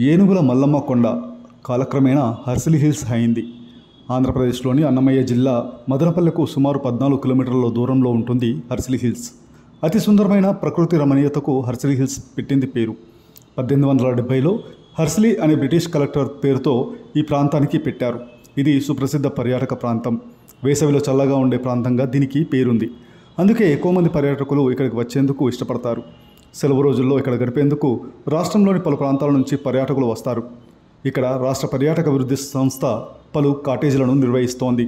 ఏనుగుల మల్లమ్మ కొండ కాలక్రమేణా హర్సిలి హిల్స్ అయింది. ఆంధ్రప్రదేశ్లోని అన్నమయ్య జిల్లా మదనపల్లెకు సుమారు పద్నాలుగు కిలోమీటర్ల దూరంలో ఉంటుంది హర్సిలి హిల్స్. అతి సుందరమైన ప్రకృతి రమణీయతకు హర్సిలి హిల్స్ పెట్టింది పేరు. పద్దెనిమిది వందల డెబ్బైలో హర్సిలి అనే బ్రిటిష్ కలెక్టర్ పేరుతో ఈ ప్రాంతానికి పెట్టారు. ఇది సుప్రసిద్ధ పర్యాటక ప్రాంతం. వేసవిలో చల్లగా ఉండే ప్రాంతంగా దీనికి పేరుంది. అందుకే ఎక్కువ మంది పర్యాటకులు ఇక్కడికి వచ్చేందుకు ఇష్టపడతారు. సెలవు రోజుల్లో ఇక్కడ గడిపేందుకు రాష్ట్రంలోని పలు ప్రాంతాల నుంచి పర్యాటకులు వస్తారు. ఇక్కడ రాష్ట్ర పర్యాటక అభివృద్ధి సంస్థ పలు కాటేజీలను నిర్వహిస్తోంది.